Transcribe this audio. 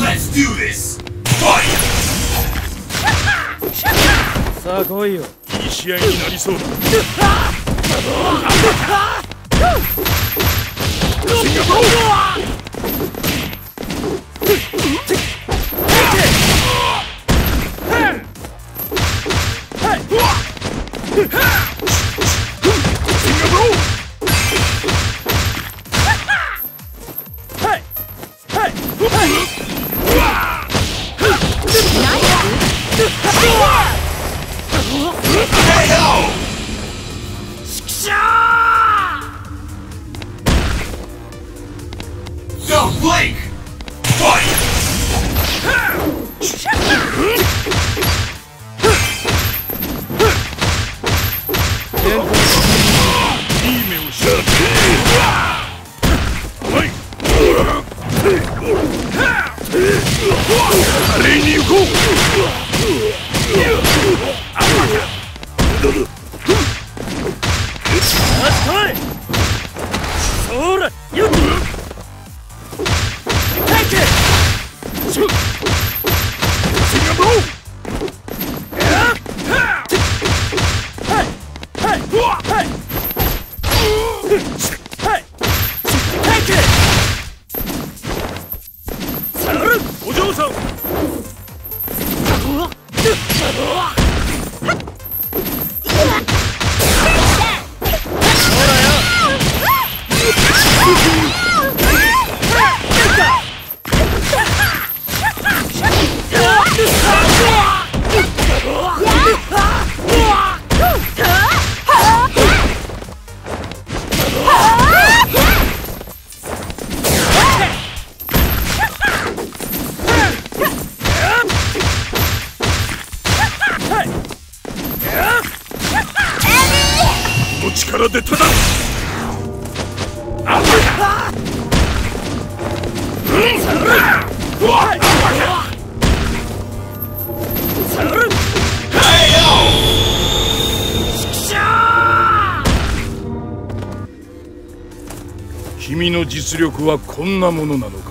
Let's do this! Fight! さあ来いよいい試合になりそうだ The Blake! Fight! あれに行こう。力でただ君の実力はこんなものなのか？